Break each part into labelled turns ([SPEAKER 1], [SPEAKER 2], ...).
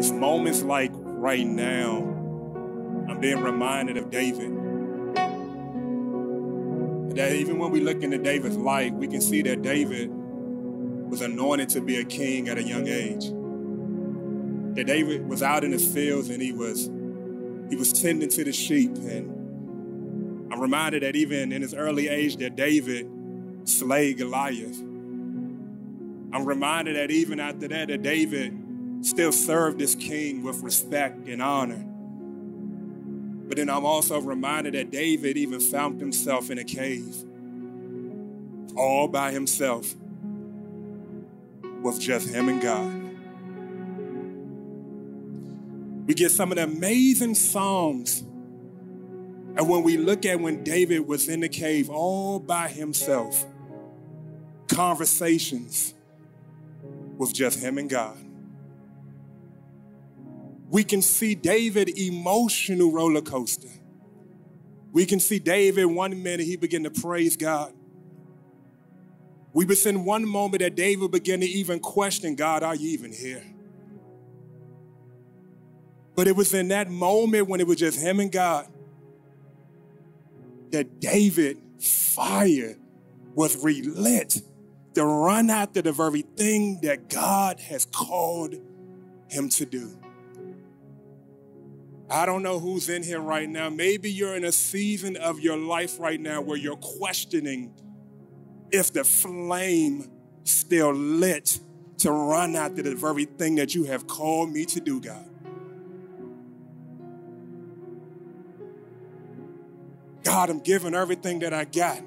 [SPEAKER 1] It's moments like right now, I'm being reminded of David. That even when we look into David's life, we can see that David was anointed to be a king at a young age. That David was out in the fields and he was he was tending to the sheep. And I'm reminded that even in his early age that David slayed Goliath. I'm reminded that even after that, that David still served this king with respect and honor. But then I'm also reminded that David even found himself in a cave all by himself with just him and God. We get some of the amazing songs. And when we look at when David was in the cave all by himself, conversations with just him and God. We can see David emotional roller coaster. We can see David one minute he began to praise God. We was in one moment that David began to even question God, are you even here? But it was in that moment when it was just him and God that David fire was relit to run after the very thing that God has called him to do. I don't know who's in here right now. Maybe you're in a season of your life right now where you're questioning if the flame still lit to run after the very thing that you have called me to do, God. God, I'm giving everything that I got.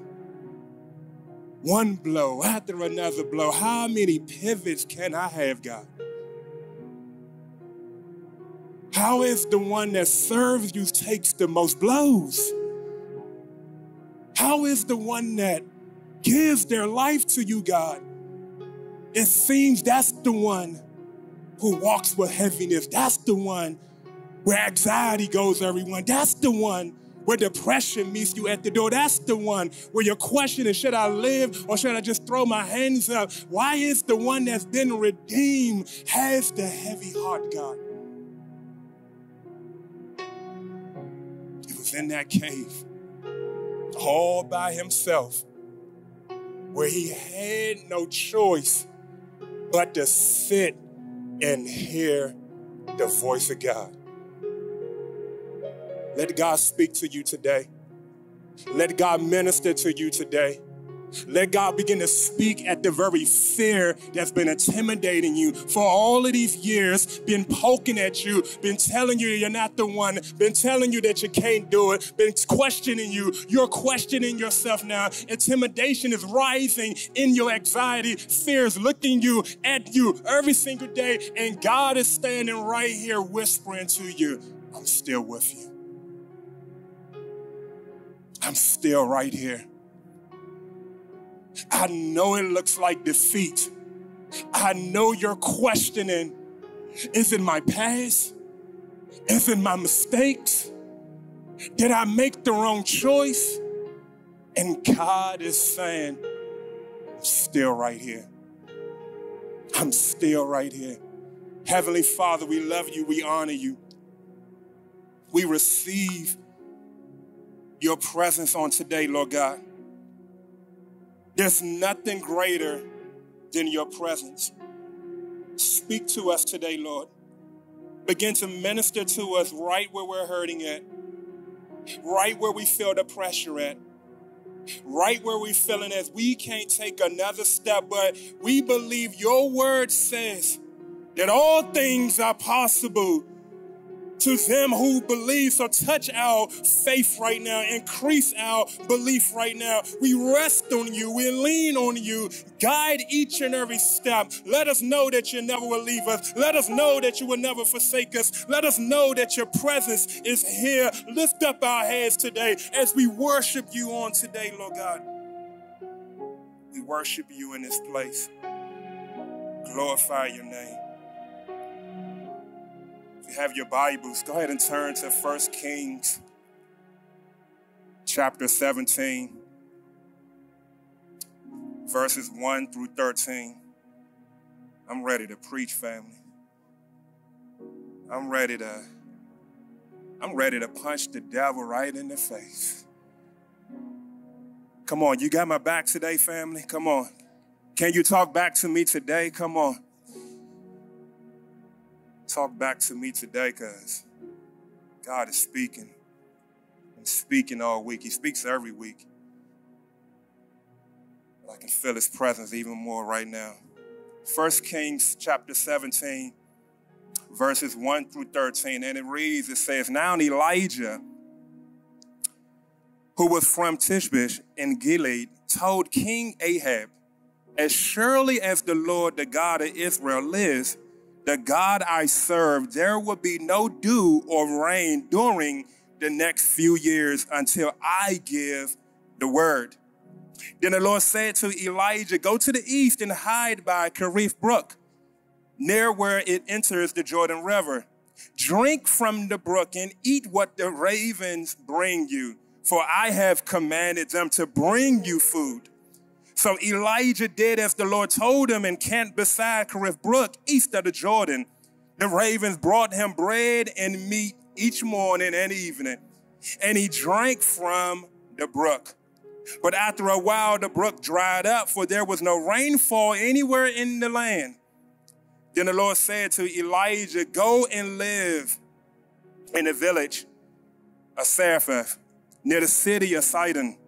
[SPEAKER 1] One blow after another blow. How many pivots can I have, God? How is the one that serves you takes the most blows? How is the one that gives their life to you, God? It seems that's the one who walks with heaviness. That's the one where anxiety goes, everyone. That's the one where depression meets you at the door. That's the one where you're questioning, should I live or should I just throw my hands up? Why is the one that's been redeemed has the heavy heart, God? In that cave all by himself where he had no choice but to sit and hear the voice of God. Let God speak to you today. Let God minister to you today. Let God begin to speak at the very fear that's been intimidating you for all of these years, been poking at you, been telling you you're not the one, been telling you that you can't do it, been questioning you. You're questioning yourself now. Intimidation is rising in your anxiety. Fear is looking you at you every single day, and God is standing right here whispering to you, I'm still with you. I'm still right here. I know it looks like defeat. I know you're questioning is it my past? Is it my mistakes? Did I make the wrong choice? And God is saying, I'm still right here. I'm still right here. Heavenly Father, we love you, we honor you. We receive your presence on today, Lord God. There's nothing greater than your presence. Speak to us today, Lord. Begin to minister to us right where we're hurting at, right where we feel the pressure at, right where we're feeling as we can't take another step, but we believe your word says that all things are possible to them who believe. So touch our faith right now, increase our belief right now. We rest on you, we lean on you. Guide each and every step. Let us know that you never will leave us. Let us know that you will never forsake us. Let us know that your presence is here. Lift up our heads today as we worship you on today, Lord God. We worship you in this place. Glorify your name you have your Bibles, go ahead and turn to 1 Kings chapter 17, verses 1 through 13. I'm ready to preach, family. I'm ready to I'm ready to punch the devil right in the face. Come on, you got my back today, family? Come on. Can you talk back to me today? Come on. Talk back to me today, because God is speaking and speaking all week. He speaks every week. But I can feel his presence even more right now. 1 Kings chapter 17, verses 1 through 13. And it reads, it says, Now Elijah, who was from Tishbish in Gilead, told King Ahab, As surely as the Lord, the God of Israel, lives, the God I serve, there will be no dew or rain during the next few years until I give the word. Then the Lord said to Elijah, Go to the east and hide by Cherith Brook, near where it enters the Jordan River. Drink from the brook and eat what the ravens bring you, for I have commanded them to bring you food. So Elijah did as the Lord told him and camped beside Cherith Brook, east of the Jordan. The ravens brought him bread and meat each morning and evening, and he drank from the brook. But after a while, the brook dried up, for there was no rainfall anywhere in the land. Then the Lord said to Elijah, Go and live in the village of Zarephath, near the city of Sidon.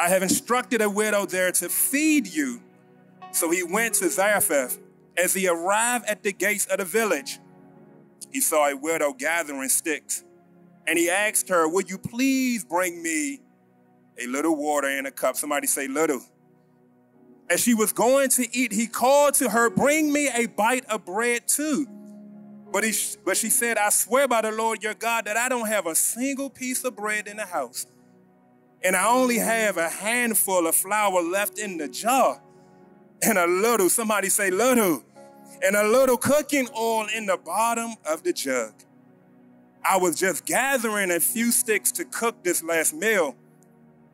[SPEAKER 1] I have instructed a widow there to feed you. So he went to Zarephath. As he arrived at the gates of the village, he saw a widow gathering sticks. And he asked her, Would you please bring me a little water in a cup. Somebody say little. As she was going to eat, he called to her, Bring me a bite of bread too. But, he, but she said, I swear by the Lord your God that I don't have a single piece of bread in the house. And I only have a handful of flour left in the jar. And a little, somebody say little, and a little cooking oil in the bottom of the jug. I was just gathering a few sticks to cook this last meal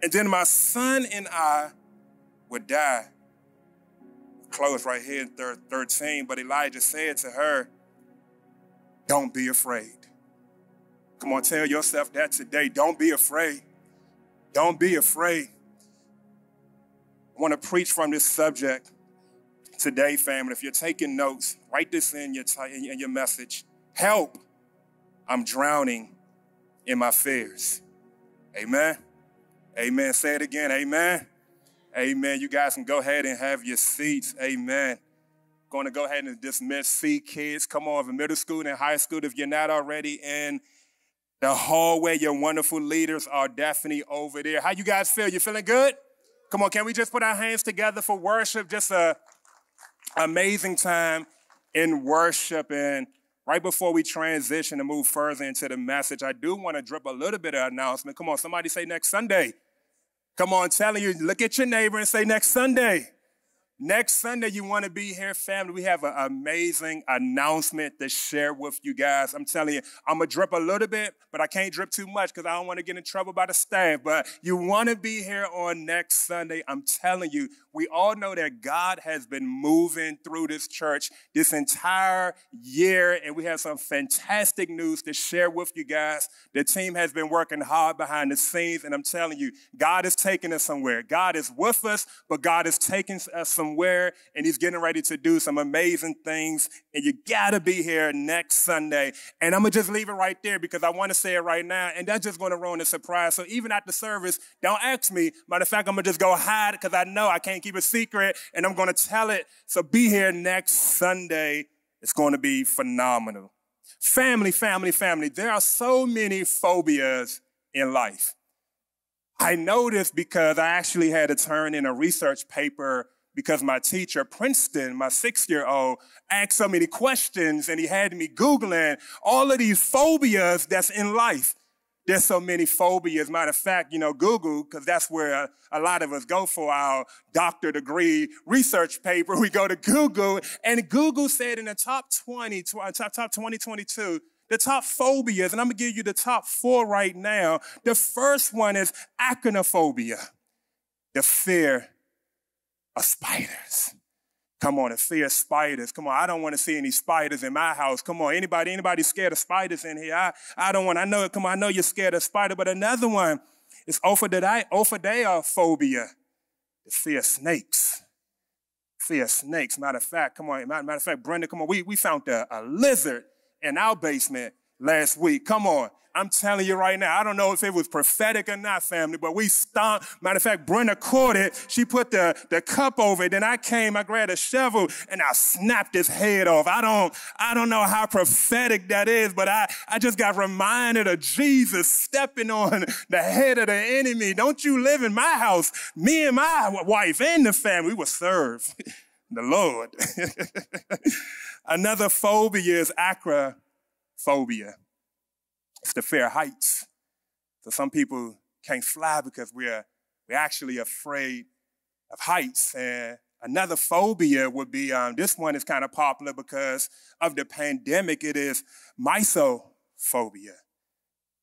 [SPEAKER 1] and then my son and I would die. Close right here in 13. But Elijah said to her, Don't be afraid. Come on, tell yourself that today. Don't be afraid. Don't be afraid. I want to preach from this subject today, family. If you're taking notes, write this in your, t- in your message. Help. I'm drowning in my fears. Amen. Amen. Say it again. Amen. Amen. You guys can go ahead and have your seats. Amen. Going to go ahead and dismiss C kids. Come on, from middle school and high school. If you're not already in the hallway, your wonderful leaders are definitely over there. How you guys feel? You feeling good? Come on, can we just put our hands together for worship? Just a amazing time in worship and Right before we transition and move further into the message, I do want to drip a little bit of announcement. Come on, somebody say next Sunday. Come on, telling you, look at your neighbor and say next Sunday. Next Sunday, you want to be here, family. We have an amazing announcement to share with you guys. I'm telling you, I'm going to drip a little bit, but I can't drip too much because I don't want to get in trouble by the staff. But you want to be here on next Sunday. I'm telling you, we all know that God has been moving through this church this entire year, and we have some fantastic news to share with you guys. The team has been working hard behind the scenes, and I'm telling you, God is taking us somewhere. God is with us, but God is taking us somewhere, and He's getting ready to do some amazing things. And you gotta be here next Sunday. And I'm gonna just leave it right there because I want to say it right now, and that's just gonna ruin the surprise. So even at the service, don't ask me. Matter of fact, I'm gonna just go hide because I know I can't keep a secret and I'm to tell it. So be here next Sunday. It's to be phenomenal. Family, family, family. There are so many phobias in life. I know this because I actually had to turn in a research paper because my teacher, Princeton, my six year old, asked so many questions and he had me Googling all of these phobias that's in life. There's so many phobias. Matter of fact, you know, Google, because that's where a, lot of us go for our doctor degree research paper. We go to Google, and Google said in the top 20, uh, top, top 2022, the top phobias, and I'm gonna give you the top four right now. The first one is acrophobia, the fear of spiders. Come on, a fear of spiders. Come on, I don't want to see any spiders in my house. Come on, anybody, anybody scared of spiders in here? I, I don't want, I know, it. come on, I know you're scared of spider, but another one is ophidiophobia, the fear of snakes. Fear of snakes. Matter of fact, come on, matter, of fact, Brenda, come on, we, we found a, a lizard in our basement last week. Come on. I'm telling you right now, I don't know if it was prophetic or not, family, but we stomped. Matter of fact, Brenda caught it. She put the, the cup over it. Then I came, I grabbed a shovel and I snapped his head off. I don't, I don't know how prophetic that is, but I, I just got reminded of Jesus stepping on the head of the enemy. Don't you live in my house. Me and my wife and the family, we will serve the Lord. Another phobia is acrophobia. It's the fear heights. So some people can't fly because we're, we're actually afraid of heights. And another phobia would be, um, this one is kind of popular because of the pandemic. It is mysophobia,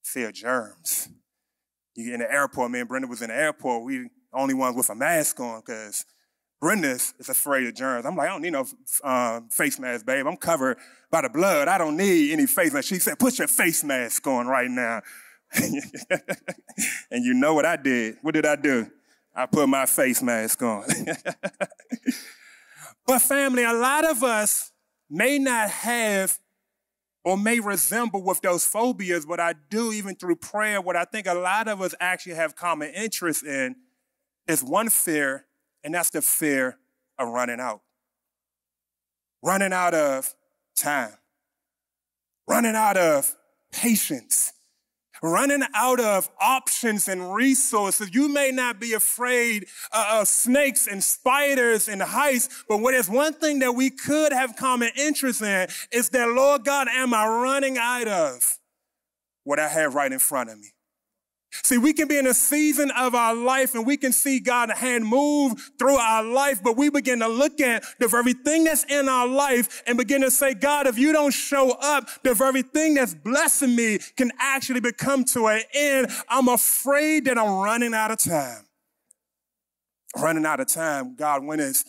[SPEAKER 1] fear germs. You get in the airport, me and Brenda was in the airport. We the only ones with a mask on because Brenda is afraid of germs. I'm like, I don't need no uh, face mask, babe. I'm covered by the blood. I don't need any face mask. She said, put your face mask on right now. and you know what I did? What did I do? I put my face mask on. but family, a lot of us may not have or may resemble with those phobias, but I do even through prayer, what I think a lot of us actually have common interest in is one fear and that's the fear of running out. Running out of time. Running out of patience. Running out of options and resources. You may not be afraid of snakes and spiders and heights, but what is one thing that we could have common interest in is that, Lord God, am I running out of what I have right in front of me? See, we can be in a season of our life and we can see God's hand move through our life, but we begin to look at the very thing that's in our life and begin to say, God, if you don't show up, the very thing that's blessing me can actually become to an end. I'm afraid that I'm running out of time. Running out of time. God, when is,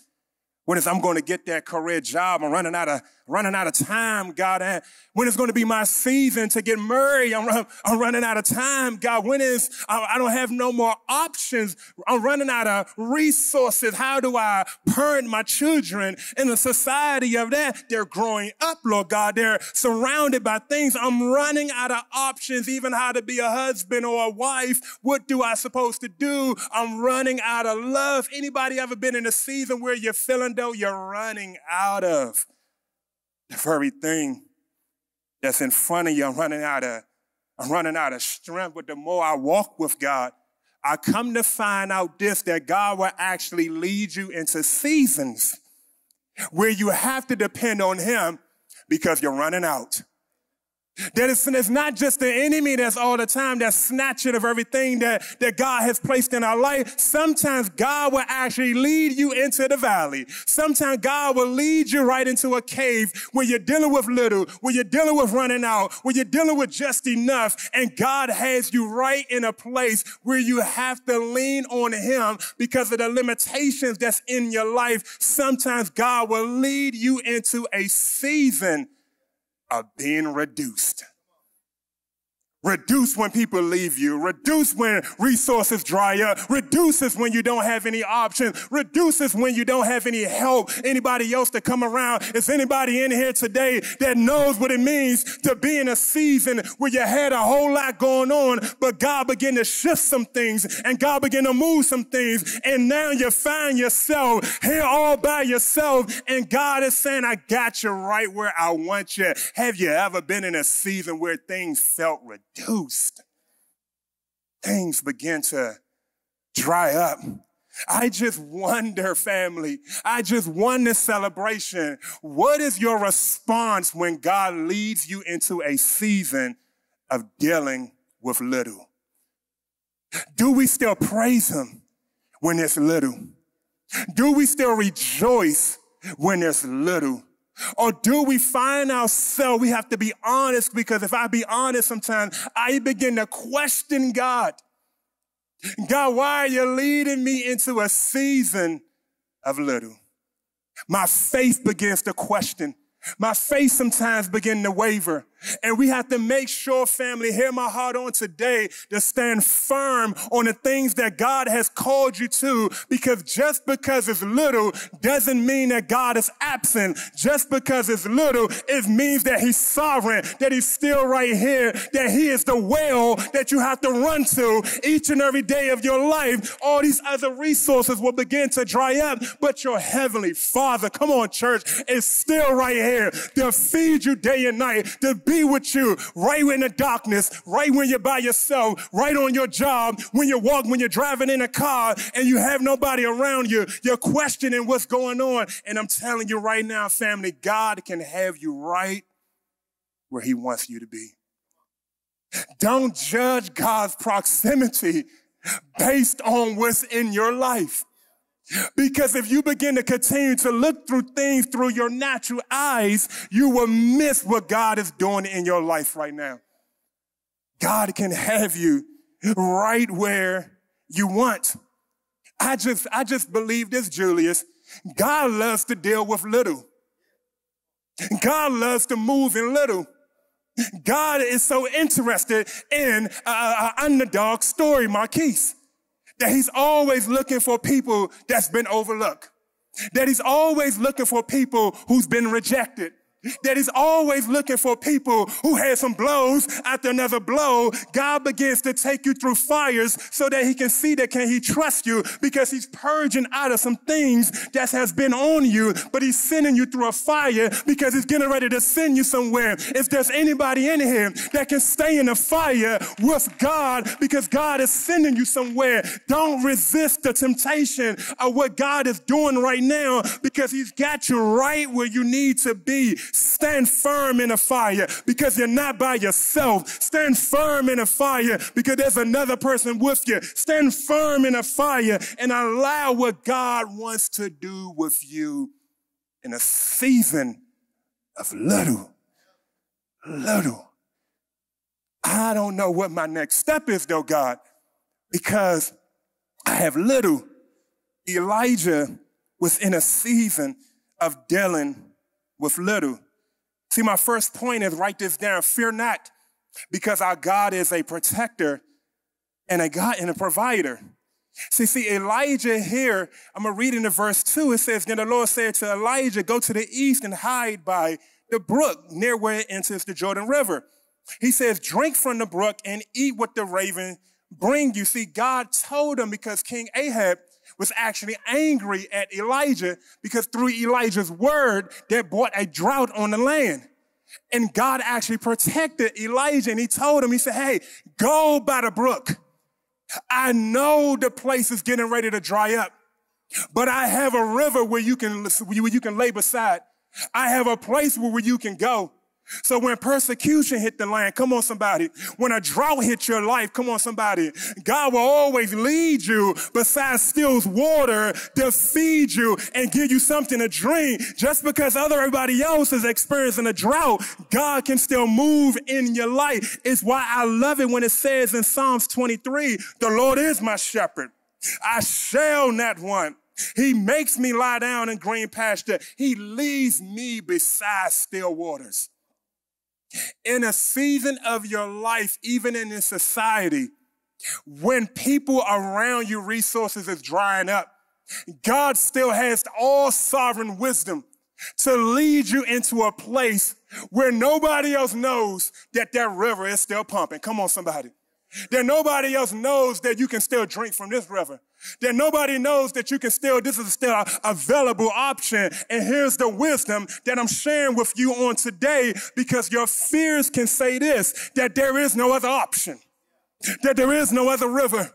[SPEAKER 1] when is I'm going to get that career job? I'm running out of running out of time, God. And when is going to be my season to get married? I'm, I'm running out of time, God. When is, I, I don't have no more options. I'm running out of resources. How do I parent my children in the society of that? They're growing up, Lord God. They're surrounded by things. I'm running out of options, even how to be a husband or a wife. What do I supposed to do? I'm running out of love. Anybody ever been in a season where you're feeling though you're running out of the very thing that's in front of you, I'm running out of, I'm running out of strength. But the more I walk with God, I come to find out this, that God will actually lead you into seasons where you have to depend on Him because you're running out. That it's, it's not just the enemy that's all the time that's snatching of everything that, that God has placed in our life. Sometimes God will actually lead you into the valley. Sometimes God will lead you right into a cave where you're dealing with little, where you're dealing with running out, where you're dealing with just enough. And God has you right in a place where you have to lean on Him because of the limitations that's in your life. Sometimes God will lead you into a season of being reduced. Reduce when people leave you. Reduce when resources dry up. Reduces when you don't have any options. Reduces when you don't have any help. Anybody else to come around? Is anybody in here today that knows what it means to be in a season where you had a whole lot going on, but God began to shift some things and God began to move some things. And now you find yourself here all by yourself. And God is saying, I got you right where I want you. Have you ever been in a season where things felt ridiculous? Reduced. Things begin to dry up. I just wonder, family, I just wonder, celebration, what is your response when God leads you into a season of dealing with little? Do we still praise Him when there's little? Do we still rejoice when there's little? Or do we find ourselves, we have to be honest because if I be honest sometimes, I begin to question God. God, why are you leading me into a season of little? my faith begins to question. My faith sometimes begin to waver. And we have to make sure, family, hear my heart on today to stand firm on the things that God has called you to, because just because it's little doesn't mean that God is absent. Just because it's little, it means that he's sovereign, that he's still right here, that he is the well that you have to run to each and every day of your life. All these other resources will begin to dry up, but your heavenly father, come on, church, is still right here to feed you day and night, to be be with you right in the darkness, right when you're by yourself, right on your job, when you walk, when you're driving in a car and you have nobody around you. You're questioning what's going on. And I'm telling you right now, family, God can have you right where he wants you to be. Don't judge God's proximity based on what's in your life. Because if you begin to continue to look through things through your natural eyes, you will miss what God is doing in your life right now. God can have you right where you want. I just, I just believe this, Julius. God loves to deal with little. God loves to move in little. God is so interested in an underdog story, Marquise that he's always looking for people that's been overlooked. That he's always looking for people who's been rejected that he's always looking for people who had some blows after another blow. God begins to take you through fires so that he can see that can he trust you because he's purging out of some things that has been on you, but he's sending you through a fire because he's getting ready to send you somewhere. If there's anybody in here that can stay in the fire with God because God is sending you somewhere, don't resist the temptation of what God is doing right now because he's got you right where you need to be. Stand firm in a fire because you're not by yourself. Stand firm in a fire because there's another person with you. Stand firm in a fire and allow what God wants to do with you in a season of little, little. I don't know what my next step is though, God, because I have little. Elijah was in a season of dealing with little. See, my first point is write this down. Fear not, because our God is a protector and a God and a provider. See, see, Elijah here, I'm gonna read in the verse two. It says, Then the Lord said to Elijah, Go to the east and hide by the brook near where it enters the Jordan River. He says, Drink from the brook and eat what the raven bring you. See, God told him because King Ahab was actually angry at Elijah because through Elijah's word, that brought a drought on the land. And God actually protected Elijah and he told him, he said, Hey, go by the brook. I know the place is getting ready to dry up, but I have a river where you can, where you can lay beside. I have a place where you can go. So when persecution hit the land, come on somebody. When a drought hit your life, come on somebody. God will always lead you beside stills water to feed you and give you something to drink. Just because other everybody else is experiencing a drought, God can still move in your life. It's why I love it when it says in Psalms 23, the Lord is my shepherd. I shall not want. He makes me lie down in green pasture. He leads me beside still waters in a season of your life, even in this society, when people around you resources is drying up, God still has all sovereign wisdom to lead you into a place where nobody else knows that that river is still pumping. Come on, somebody. That nobody else knows that you can still drink from this river. That nobody knows that you can still, this is still a available option. And here's the wisdom that I'm sharing with you on today because your fears can say this, that there is no other option. That there is no other river.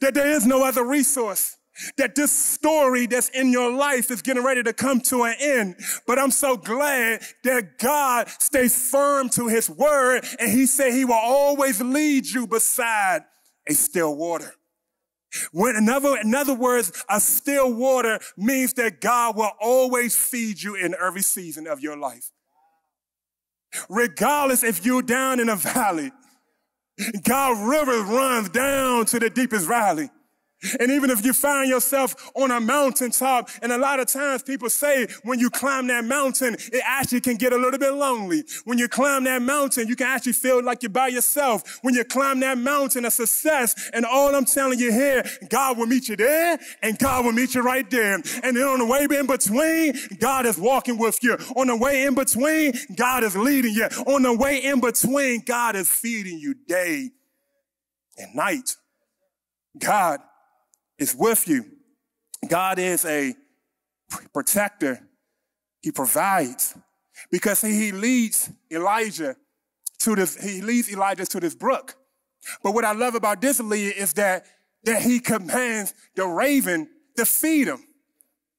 [SPEAKER 1] That there is no other resource that this story that's in your life is getting ready to come to an end. But I'm so glad that God stays firm to his word and he said he will always lead you beside a still water. When in other, in other words, a still water means that God will always feed you in every season of your life. Regardless if you're down in a valley, God river runs down to the deepest valley. And even if you find yourself on a mountaintop, and a lot of times people say when you climb that mountain, it actually can get a little bit lonely. When you climb that mountain, you can actually feel like you're by yourself. When you climb that mountain of success, and all I'm telling you here, God will meet you there, and God will meet you right there. And then on the way in between, God is walking with you. On the way in between, God is leading you. On the way in between, God is feeding you day and night. God is with you. God is a protector. He provides because he leads Elijah to this, he leads Elijah to this brook. But what I love about this lead is that, that he commands the raven to feed him.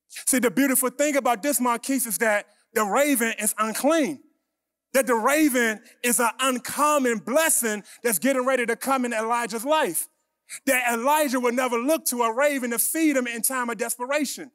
[SPEAKER 1] See, the beautiful thing about this, Marquise, is that the raven is unclean. That the raven is an uncommon blessing that's getting ready to come in Elijah's life that Elijah would never look to a raven to feed him in time of desperation.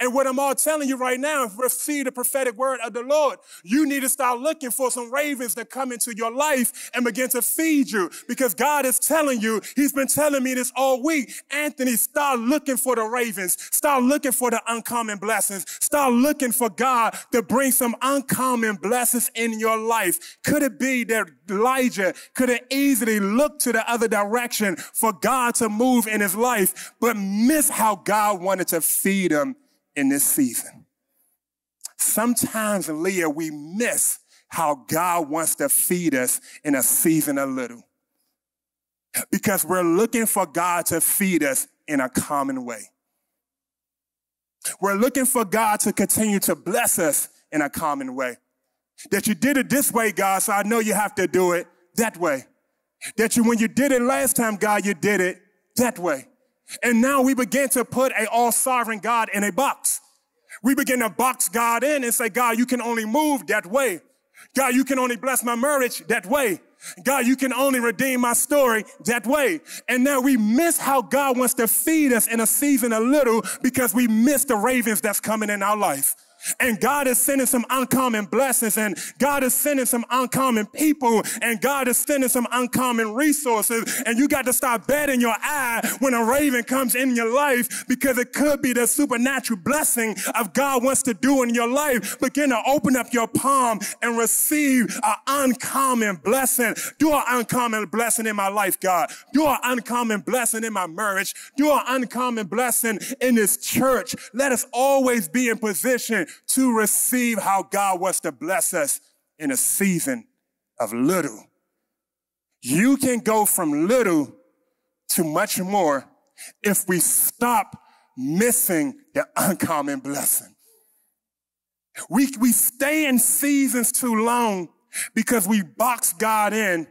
[SPEAKER 1] And what I'm all telling you right now, if receive the prophetic word of the Lord. You need to start looking for some ravens that come into your life and begin to feed you because God is telling you, He's been telling me this all week. Anthony, start looking for the ravens. Start looking for the uncommon blessings. Start looking for God to bring some uncommon blessings in your life. Could it be that Elijah could have easily looked to the other direction for God to move in his life, but miss how God wanted to feed him in this season. Sometimes, Leah, we miss how God wants to feed us in a season a little. Because we're looking for God to feed us in a common way. We're looking for God to continue to bless us in a common way. That you did it this way, God, so I know you have to do it that way. That you, when you did it last time, God, you did it that way. And now we begin to put a all sovereign God in a box. We begin to box God in and say, God, you can only move that way. God, you can only bless my marriage that way. God, you can only redeem my story that way. And now we miss how God wants to feed us in a season a little because we miss the ravens that's coming in our life. And God is sending some uncommon blessings and God is sending some uncommon people and God is sending some uncommon resources. And you got to start betting your eye when a raven comes in your life because it could be the supernatural blessing of God wants to do in your life. Begin to open up your palm and receive an uncommon blessing. Do an uncommon blessing in my life, God. Do an uncommon blessing in my marriage. Do an uncommon blessing in this church. Let us always be in position to receive how God wants to bless us in a season of little. You can go from little to much more if we stop missing the uncommon blessing. We, we stay in seasons too long because we box God in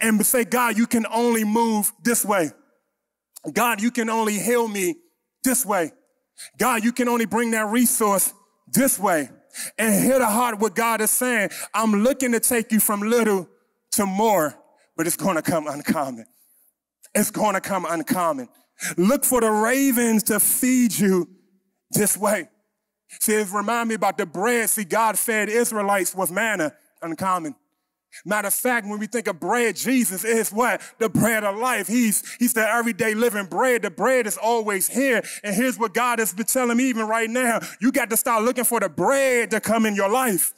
[SPEAKER 1] and say, God, you can only move this way. God, you can only heal me this way. God, you can only bring that resource this way and hear the heart what God is saying. I'm looking to take you from little to more, but it's going to come uncommon. It's going to come uncommon. Look for the ravens to feed you this way. See, it remind me about the bread. See, God fed Israelites with manna, uncommon. Matter of fact, when we think of bread, Jesus is what? The bread of life. He's, he's the everyday living bread. The bread is always here. And here's what God has been telling me even right now. You got to start looking for the bread to come in your life.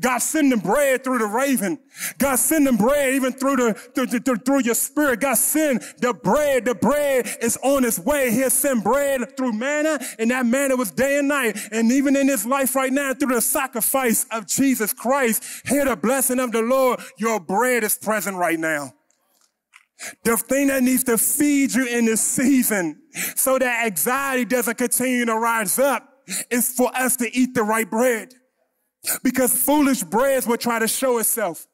[SPEAKER 1] God sending bread through the raven. God sending bread even through the through, through, through, your spirit. God send the bread. The bread is on its way. He'll send bread through manna, and that manna was day and night. And even in this life right now, through the sacrifice of Jesus Christ, hear the blessing of the Lord. Your bread is present right now. The thing that needs to feed you in this season so that anxiety doesn't continue to rise up is for us to eat the right bread. Because foolish bread will try to show itself.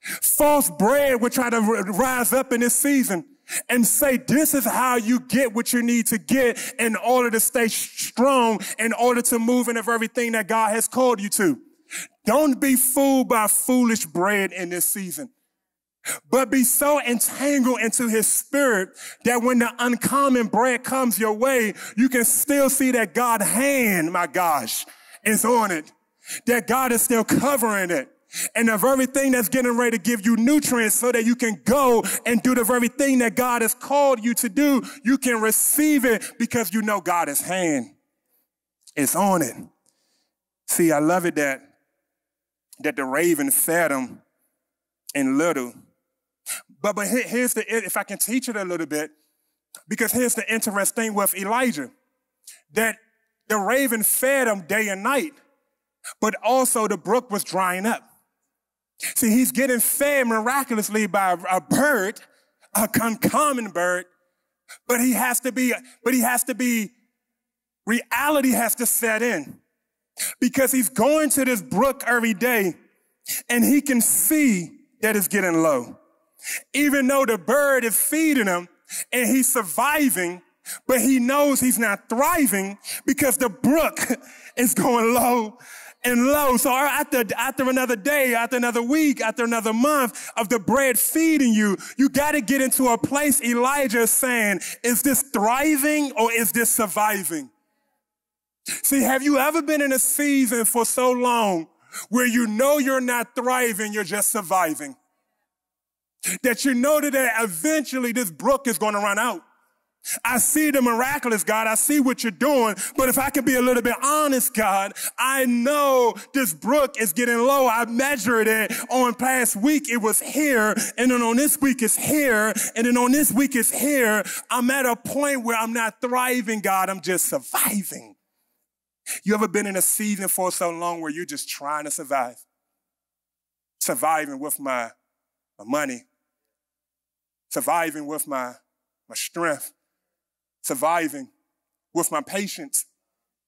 [SPEAKER 1] False bread will try to rise up in this season and say, this is how you get what you need to get in order to stay strong, in order to move into everything that God has called you to. Don't be fooled by foolish bread in this season, but be so entangled into his spirit that when the uncommon bread comes your way, you can still see that God hand, my gosh, is on it that God is still covering it. and the very thing that's getting ready to give you nutrients so that you can go and do the very thing that God has called you to do. You can receive it because you know God's hand is on it. See, I love it that, that the raven fed him in little. But, but here's the, if I can teach it a little bit, because here's the interesting thing with Elijah, that the raven fed him day and night, but also the brook was drying up. See, he's getting fed miraculously by a bird, a uncommon bird, but he has to be, but he has to be, reality has to set in because he's going to this brook every day and he can see that it's getting low. Even though the bird is feeding him and he's surviving, but he knows he's not thriving because the brook is going low and low. So after, after another day, after another week, after another month of the bread feeding you, you got to get into a place Elijah is saying, is this thriving or is this surviving? See, have you ever been in a season for so long where you know you're not thriving, you're just surviving? That you know that eventually this brook is going to run out. I see the miraculous, God. I see what you're doing. But if I can be a little bit honest, God, I know this brook is getting low. I measured it on past week. It was here. And then on this week it's here. And then on this week it's here. I'm at a point where I'm not thriving, God. I'm just surviving. You ever been in a season for so long where you're just trying to survive? Surviving with my, my money. Surviving with my, my strength surviving with my patience.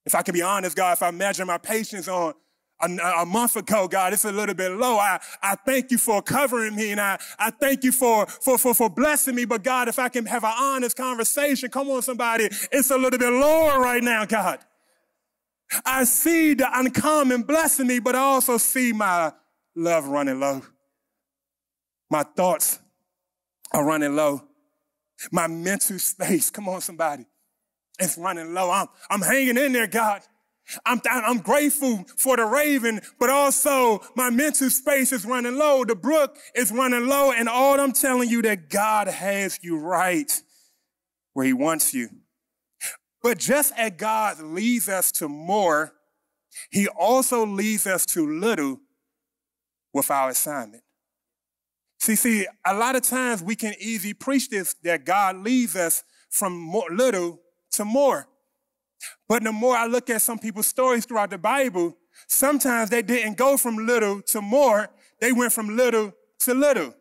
[SPEAKER 1] If I can be honest, God, if I measure my patience on a, a, month ago, God, it's a little bit low. I, I thank you for covering me and I, I thank you for, for, for, for blessing me. But God, if I can have an honest conversation, come on, somebody, it's a little bit lower right now, God. I see the uncommon blessing me, but I also see my love running low. My thoughts are running low. My mental space, come on, somebody, it's running low. I'm, I'm hanging in there, God. I'm, I'm grateful for the raven, but also my mental space is running low. The brook is running low. And all I'm telling you that God has you right where he wants you. But just as God leads us to more, he also leads us to little with our assignment. See, see, a lot of times we can easily preach this that God leads us from more, little to more. But the more I look at some people's stories throughout the Bible, sometimes they didn't go from little to more. They went from little to little.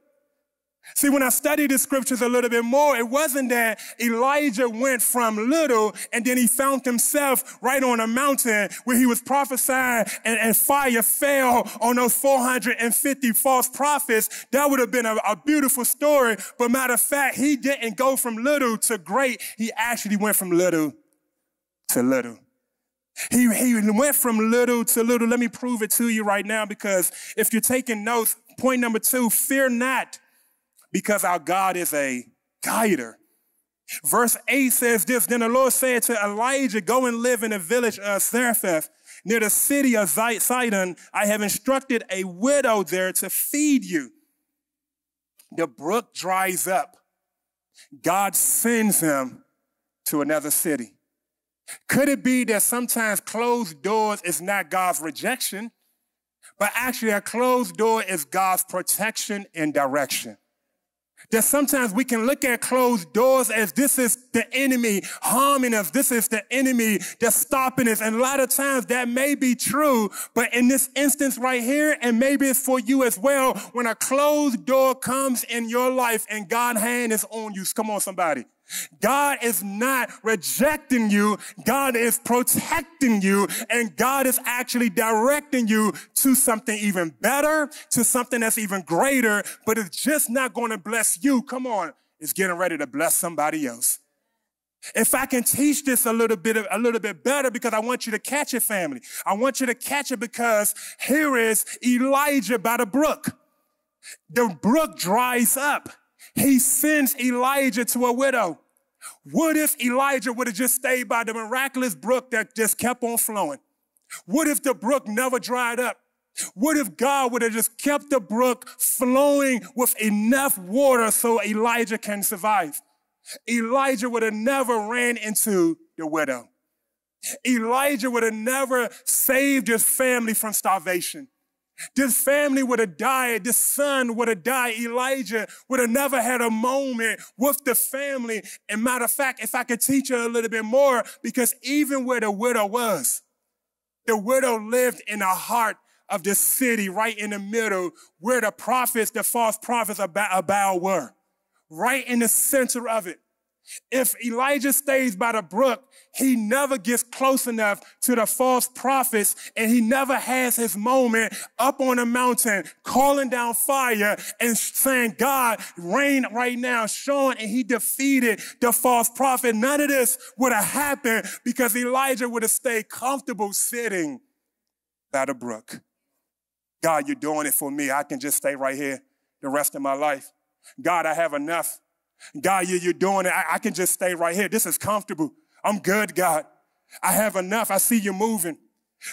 [SPEAKER 1] See, when I studied the scriptures a little bit more, it wasn't that Elijah went from little and then he found himself right on a mountain where he was prophesying and, and fire fell on those 450 false prophets. That would have been a, a beautiful story. But matter of fact, he didn't go from little to great. He actually went from little to little. He, he went from little to little. Let me prove it to you right now because if you're taking notes, point number two, fear not because our God is a guider. Verse 8 says this, Then the Lord said to Elijah, Go and live in a village of Zarephath, near the city of Sidon. I have instructed a widow there to feed you. The brook dries up. God sends him to another city. Could it be that sometimes closed doors is not God's rejection, but actually a closed door is God's protection and direction? That sometimes we can look at closed doors as this is the enemy harming us. This is the enemy that's stopping us. And a lot of times that may be true, but in this instance right here, and maybe it's for you as well, when a closed door comes in your life and God's hand is on you, come on somebody. God is not rejecting you. God is protecting you and God is actually directing you to something even better, to something that's even greater, but it's just not going to bless you. Come on. It's getting ready to bless somebody else. If I can teach this a little bit, a little bit better, because I want you to catch it, family. I want you to catch it because here is Elijah by the brook. The brook dries up. He sends Elijah to a widow. What if Elijah would have just stayed by the miraculous brook that just kept on flowing? What if the brook never dried up? What if God would have just kept the brook flowing with enough water so Elijah can survive? Elijah would have never ran into the widow. Elijah would have never saved his family from starvation. This family would have died. This son would have died. Elijah would have never had a moment with the family. And matter of fact, if I could teach you a little bit more, because even where the widow was, the widow lived in the heart of the city, right in the middle, where the prophets, the false prophets of Baal were, right in the center of it. If Elijah stays by the brook, he never gets close enough to the false prophets and he never has his moment up on a mountain calling down fire and saying, God, rain right now, showing, and he defeated the false prophet. None of this would have happened because Elijah would have stayed comfortable sitting by the brook. God, you're doing it for me. I can just stay right here the rest of my life. God, I have enough. God, you, you're doing it. I, I can just stay right here. This is comfortable. I'm good, God. I have enough. I see you moving.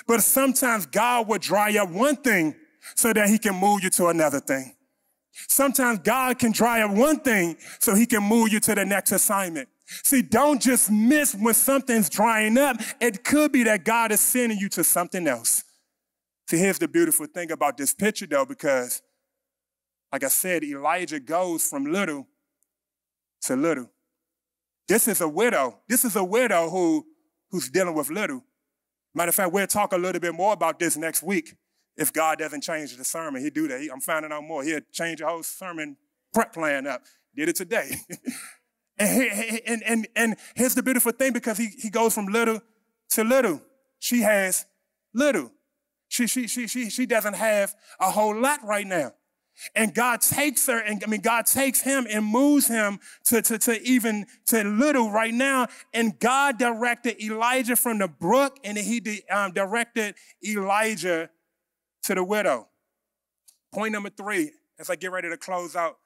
[SPEAKER 1] But sometimes God will dry up one thing so that he can move you to another thing. Sometimes God can dry up one thing so he can move you to the next assignment. See, don't just miss when something's drying up. It could be that God is sending you to something else. See, here's the beautiful thing about this picture though, because like I said, Elijah goes from little to little. This is a widow. This is a widow who, who's dealing with little. Matter of fact, we'll talk a little bit more about this next week. If God doesn't change the sermon, he'll do that. He, I'm finding out more. He'll change the whole sermon prep plan up. Did it today. and, and, and, and here's the beautiful thing because he, he goes from little to little. She has little. She, she, she, she, she doesn't have a whole lot right now. And God takes her, and I mean, God takes him and moves him to, to, to even to little right now. And God directed Elijah from the brook, and he um, directed Elijah to the widow. Point number three, as I get ready to close out,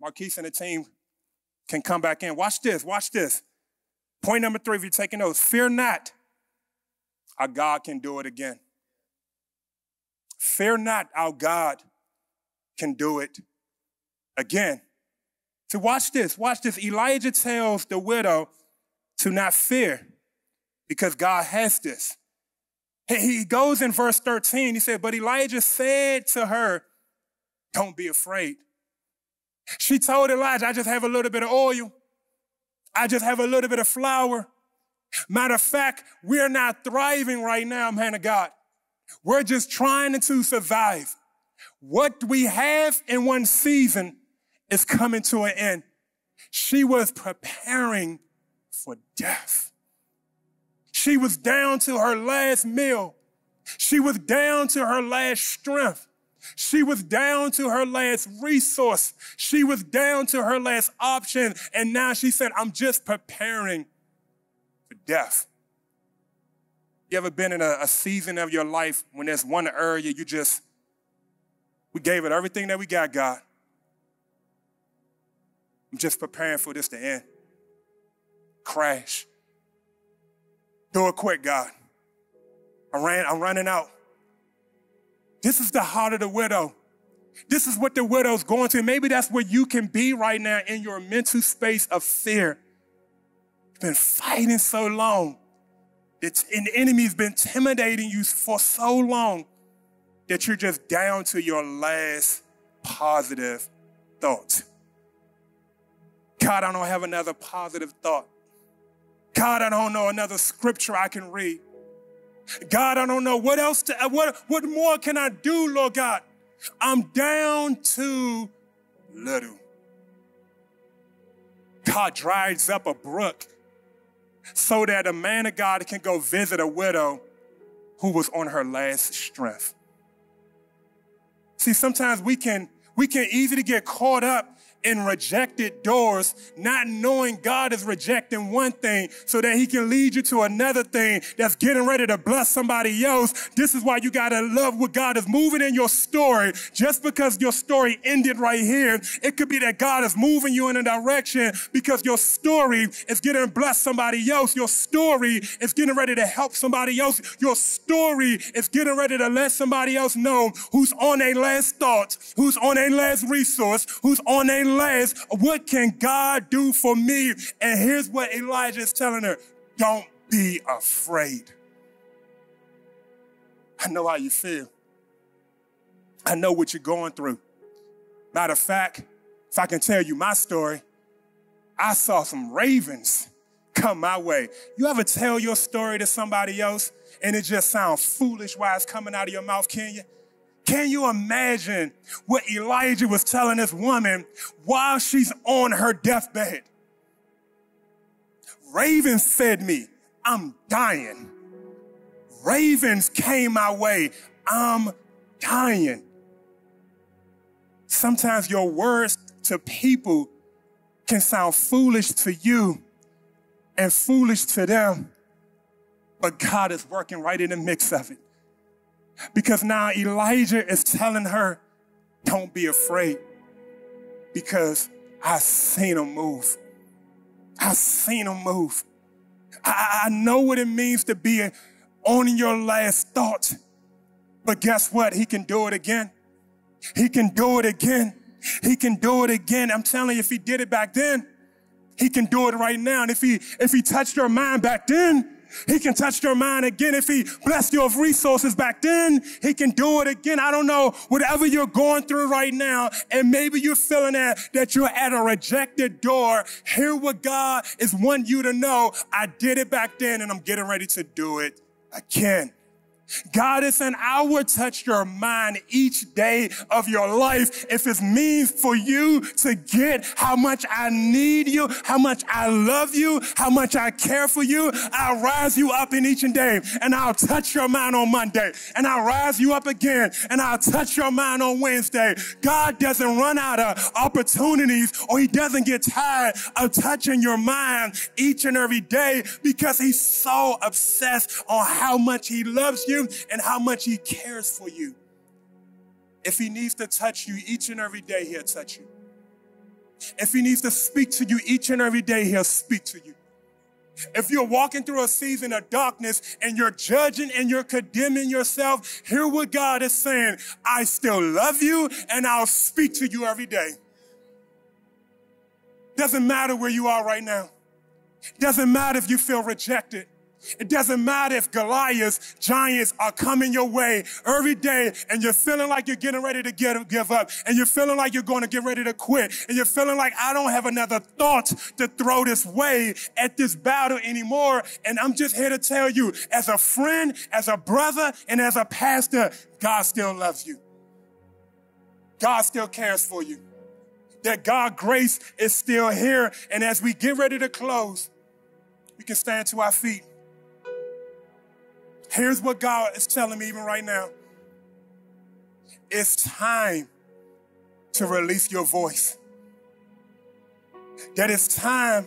[SPEAKER 1] Marquise and the team can come back in. Watch this, watch this. Point number three, if you're taking notes, fear not, our God can do it again. Fear not, our God can do it again. So watch this, watch this. Elijah tells the widow to not fear because God has this. He goes in verse 13, he said, But Elijah said to her, Don't be afraid. She told Elijah, I just have a little bit of oil. I just have a little bit of flour. Matter of fact, we're not thriving right now, man of God. We're just trying to survive. What we have in one season is coming to an end. She was preparing for death. She was down to her last meal. She was down to her last strength. She was down to her last resource. She was down to her last option. And now she said, I'm just preparing for death. You ever been in a, a season of your life when there's one area you just we gave it everything that we got, God. I'm just preparing for this to end. Crash. Do it quick, God. I ran, I'm running out. This is the heart of the widow. This is what the widow's going to. Maybe that's where you can be right now in your mental space of fear. You've been fighting so long. It's, and the enemy's been intimidating you for so long that you're just down to your last positive thought. God, I don't have another positive thought. God, I don't know another scripture I can read. God, I don't know what else to, what, what more can I do, Lord God? I'm down to little. God dries up a brook so that a man of God can go visit a widow who was on her last strength. See, sometimes we can, we can easily get caught up in rejected doors, not knowing God is rejecting one thing so that he can lead you to another thing that's getting ready to bless somebody else. This is why you got to love what God is moving in your story. Just because your story ended right here, it could be that God is moving you in a direction because your story is getting to bless somebody else. Your story is getting ready to help somebody else. Your story is getting ready to let somebody else know who's on a last thought, who's on a last resource, who's on last, what can God do for me? And here's what Elijah is telling her. Don't be afraid. I know how you feel. I know what you're going through. Matter of fact, if I can tell you my story, I saw some ravens come my way. You ever tell your story to somebody else and it just sounds foolish while it's coming out of your mouth, can you? Can you imagine what Elijah was telling this woman while she's on her deathbed? Ravens fed me. I'm dying. Ravens came my way. I'm dying. Sometimes your words to people can sound foolish to you and foolish to them, but God is working right in the mix of it. Because now Elijah is telling her, don't be afraid because I've seen him move. I've seen him move. I, I know what it means to be on your last thought. But guess what? He can do it again. He can do it again. He can do it again. I'm telling you, if he did it back then, he can do it right now. And if he, if he touched your mind back then, he can touch your mind again. If he blessed you with resources back then, he can do it again. I don't know, whatever you're going through right now, and maybe you're feeling that, that you're at a rejected door. Hear what God is wanting you to know. I did it back then and I'm getting ready to do it again. God is an hour touch your mind each day of your life. If it means for you to get how much I need you, how much I love you, how much I care for you, I'll rise you up in each and day and I'll touch your mind on Monday and I'll rise you up again and I'll touch your mind on Wednesday. God doesn't run out of opportunities or he doesn't get tired of touching your mind each and every day because he's so obsessed on how much he loves you and how much He cares for you. If He needs to touch you each and every day, He'll touch you. If He needs to speak to you each and every day, He'll speak to you. If you're walking through a season of darkness and you're judging and you're condemning yourself, hear what God is saying. I still love you and I'll speak to you every day. Doesn't matter where you are right now. Doesn't matter if you feel rejected. It doesn't matter if Goliaths, giants are coming your way every day and you're feeling like you're getting ready to get, give up and you're feeling like you're going to get ready to quit and you're feeling like I don't have another thought to throw this way at this battle anymore. And I'm just here to tell you as a friend, as a brother, and as a pastor, God still loves you. God still cares for you. That God grace is still here. And as we get ready to close, we can stand to our feet. Here's what God is telling me even right now. It's time to release your voice. That it's time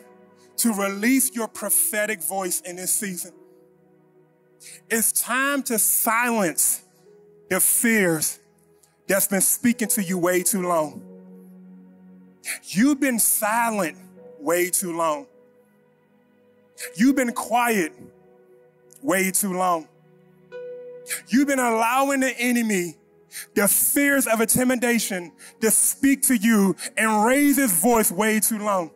[SPEAKER 1] to release your prophetic voice in this season. It's time to silence the fears that's been speaking to you way too long. You've been silent way too long. You've been quiet way too long. You've been allowing the enemy the fears of intimidation to speak to you and raise his voice way too long.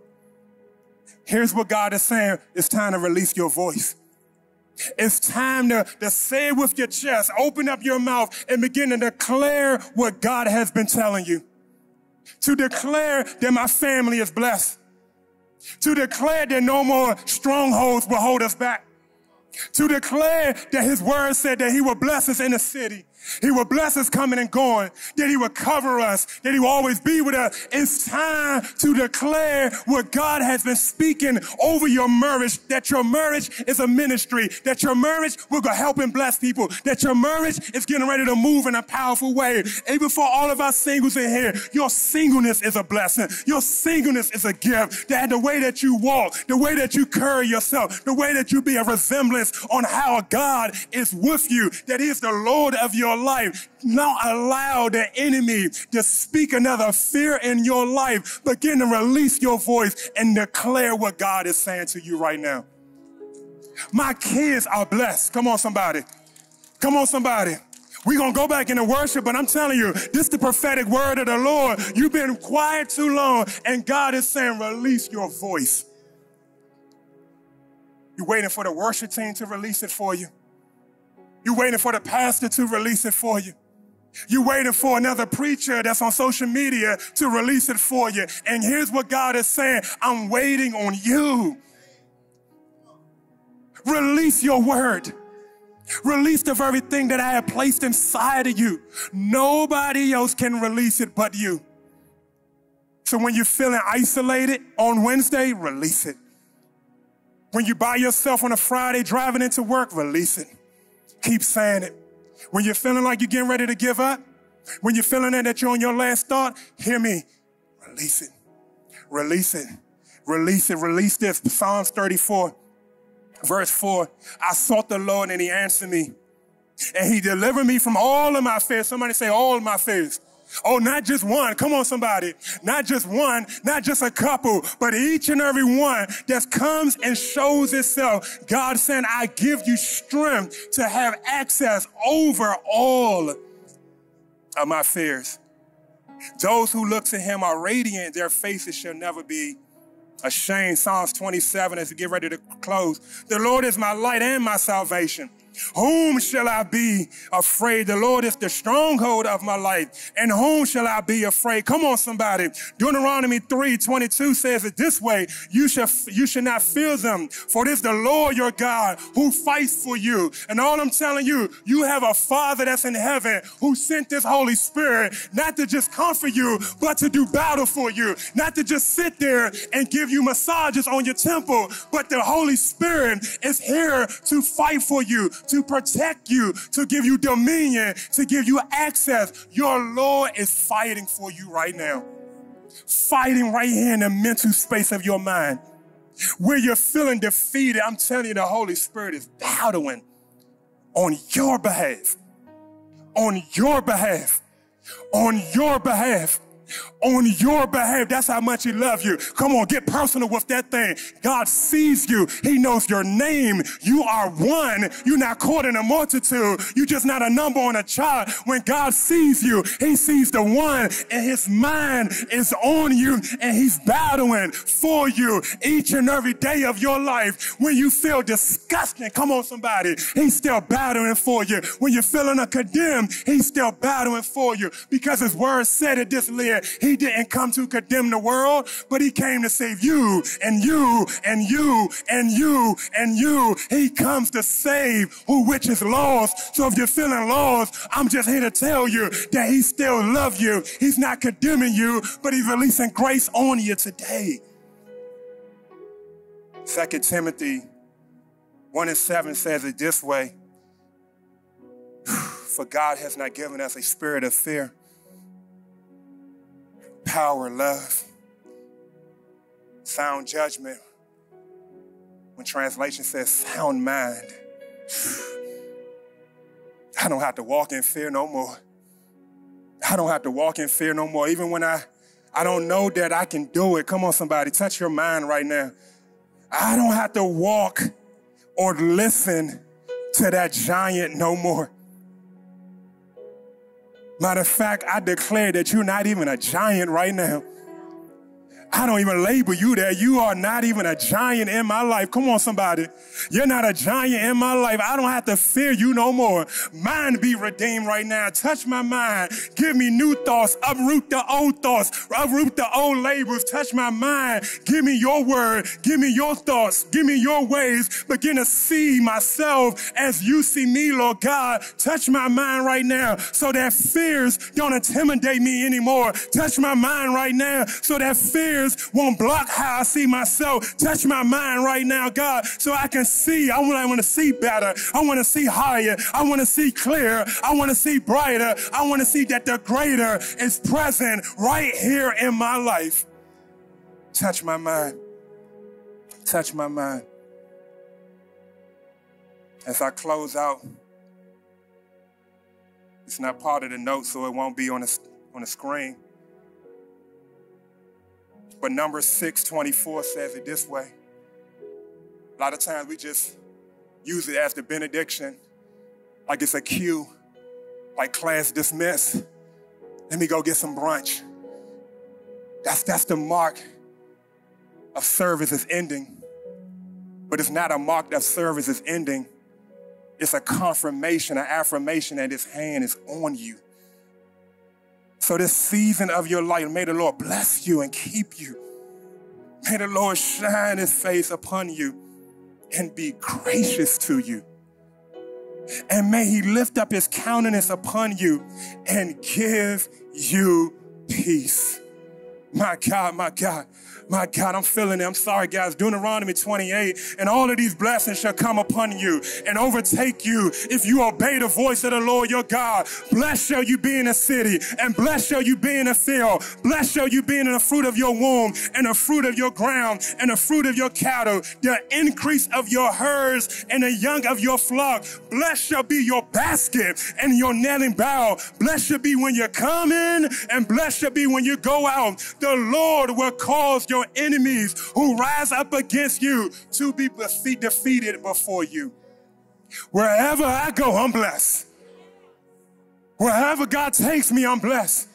[SPEAKER 1] Here's what God is saying. It's time to release your voice. It's time to, to say it with your chest, open up your mouth and begin to declare what God has been telling you. To declare that my family is blessed. To declare that no more strongholds will hold us back to declare that his word said that he will bless us in the city He will bless us coming and going, that He will cover us, that He will always be with us. It's time to declare what God has been speaking over your marriage, that your marriage is a ministry, that your marriage will go help and bless people, that your marriage is getting ready to move in a powerful way. Even for all of our singles in here, your singleness is a blessing. Your singleness is a gift. That the way that you walk, the way that you carry yourself, the way that you be a resemblance on how God is with you, that He is the Lord of your life. Not allow the enemy to speak another fear in your life. Begin to release your voice and declare what God is saying to you right now. My kids are blessed. Come on, somebody. Come on, somebody. We're going to go back into worship, but I'm telling you, this is the prophetic word of the Lord. You've been quiet too long, and God is saying, release your voice. You're waiting for the worship team to release it for you. You're waiting for the pastor to release it for you. You're waiting for another preacher that's on social media to release it for you. And here's what God is saying I'm waiting on you. Release your word. Release the very thing that I have placed inside of you. Nobody else can release it but you. So when you're feeling isolated on Wednesday, release it. When you're by yourself on a Friday driving into work, release it. Keep saying it. When you're feeling like you're getting ready to give up, when you're feeling that you're on your last thought, hear me. Release it. Release it. Release it. Release this. Psalms 34, verse 4. I sought the Lord and he answered me. And he delivered me from all of my fears. Somebody say all of my fears. Oh, not just one. Come on, somebody. Not just one, not just a couple, but each and every one that comes and shows itself. God saying, I give you strength to have access over all of my fears. Those who look to him are radiant. Their faces shall never be ashamed. Psalms 27 as we get ready to close. The Lord is my light and my salvation. Whom shall I be afraid? The Lord is the stronghold of my life. And whom shall I be afraid? Come on, somebody. Deuteronomy 3, 22 says it this way. You shall, you should not fear them. For it is the Lord your God who fights for you. And all I'm telling you, you have a father that's in heaven who sent this Holy Spirit not to just comfort you, but to do battle for you. Not to just sit there and give you massages on your temple, but the Holy Spirit is here to fight for you, to protect you, to give you dominion, to give you access. Your Lord is fighting for you right now. Fighting right here in the mental space of your mind. Where you're feeling defeated, I'm telling you, the Holy Spirit is battling on your behalf. On your behalf. On your behalf on your behalf. That's how much he loves you. Come on, get personal with that thing. God sees you. He knows your name. You are one. You're not caught in a multitude. You're just not a number on a chart. When God sees you, he sees the one and his mind is on you and he's battling for you each and every day of your life. When you feel disgusting, come on somebody, he's still battling for you. When you're feeling a condemned, he's still battling for you because his word said it this live he didn't come to condemn the world, but he came to save you and you and you and you and you. He comes to save who which is lost. So if you're feeling lost, I'm just here to tell you that he still loves you. He's not condemning you, but he's releasing grace on you today. Second Timothy 1 and 7 says it this way. For God has not given us a spirit of fear, power, love, sound judgment. When translation says sound mind, I don't have to walk in fear no more. I don't have to walk in fear no more. Even when I, I don't know that I can do it. Come on, somebody, touch your mind right now. I don't have to walk or listen to that giant no more. Matter of fact, I declare that you're not even a giant right now. I don't even label you there. You are not even a giant in my life. Come on, somebody. You're not a giant in my life. I don't have to fear you no more. Mind be redeemed right now. Touch my mind. Give me new thoughts. Uproot the old thoughts. Uproot the old labels. Touch my mind. Give me your word. Give me your thoughts. Give me your ways. Begin to see myself as you see me, Lord God. Touch my mind right now so that fears don't intimidate me anymore. Touch my mind right now so that fears won't block how I see myself. Touch my mind right now, God, so I can see. I want, I want to see better. I want to see higher. I want to see clearer. I want to see brighter. I want to see that the greater is present right here in my life. Touch my mind. Touch my mind. As I close out, it's not part of the note, so it won't be on the, on the screen. But number 624 says it this way. A lot of times we just use it as the benediction, like it's a cue, like class dismissed. Let me go get some brunch. That's, that's the mark of service is ending. But it's not a mark that service is ending. It's a confirmation, an affirmation that his hand is on you. So this season of your life, may the Lord bless you and keep you. May the Lord shine his face upon you and be gracious to you. And may he lift up his countenance upon you and give you peace. My God, my God. My God, I'm feeling it. I'm sorry, guys. Deuteronomy 28. And all of these blessings shall come upon you and overtake you if you obey the voice of the Lord your God. Blessed shall you be in the city, and blessed shall you be in the field. Blessed shall you be in the fruit of your womb, and the fruit of your ground, and the fruit of your cattle, the increase of your herds, and the young of your flock. Blessed shall be your basket and your netting bow. Blessed shall be when you come in, and blessed shall be when you go out. The Lord will cause your your enemies who rise up against you to be defeated before you. Wherever I go, I'm blessed. Wherever God takes me, I'm blessed.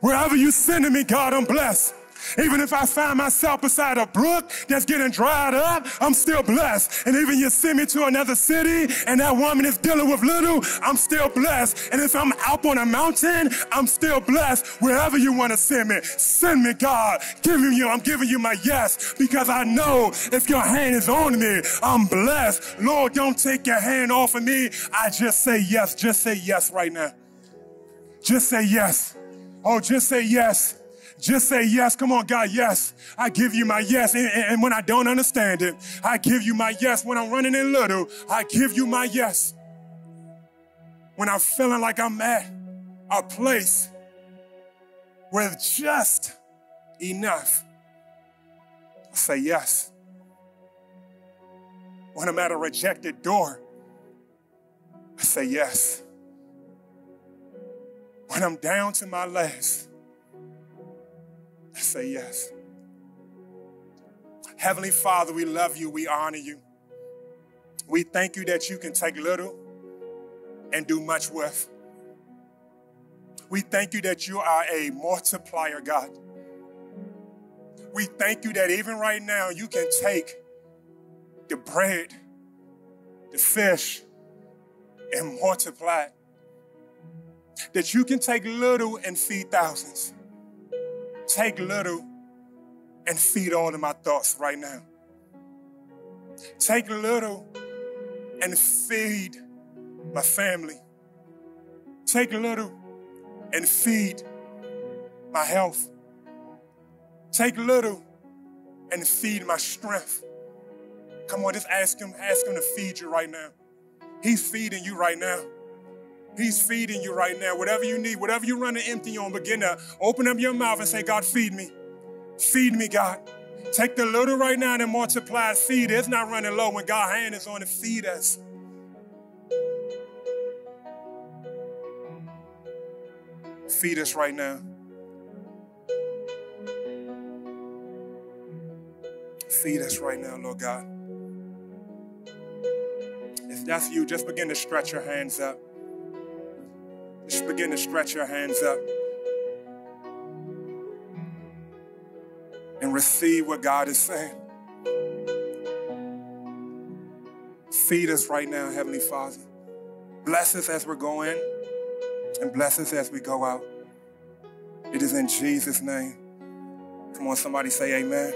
[SPEAKER 1] Wherever you sending me, God, I'm blessed. Even if I find myself beside a brook that's getting dried up, I'm still blessed. And even you send me to another city and that woman is dealing with little, I'm still blessed. And if I'm up on a mountain, I'm still blessed. Wherever you want to send me, send me, God. Giving you, I'm giving you my yes because I know if your hand is on me, I'm blessed. Lord, don't take your hand off of me. I just say yes. Just say yes right now. Just say yes. Oh, just say yes. Just say yes. Come on, God, yes. I give you my yes. And, and, when I don't understand it, I give you my yes. When I'm running in little, I give you my yes. When I'm feeling like I'm at a place with just enough, I say yes. When I'm at a rejected door, I say yes. When I'm down to my last, Say yes. Heavenly Father, we love you. We honor you. We thank you that you can take little and do much with. We thank you that you are a multiplier, God. We thank you that even right now you can take the bread, the fish, and multiply. That you can take little and feed thousands take little and feed all of my thoughts right now. Take little and feed my family. Take little and feed my health. Take little and feed my strength. Come on, just ask him, ask him to feed you right now. He's feeding you right now. He's feeding you right now. Whatever you need, whatever you're running empty on, begin to open up your mouth and say, God, feed me. Feed me, God. Take the little right now and multiply. Feed it. It's not running low when God's hand is on it. Feed us. Feed us right now. Feed us right now, Lord God. If that's you, just begin to stretch your hands up. Just begin to stretch your hands up. and receive what God is saying. Feed us right now, Heavenly Father. Bless us as we're going and bless us as we go out. It is in Jesus' name. Come on, somebody say amen.